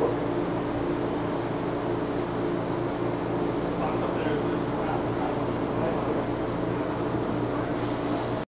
করবো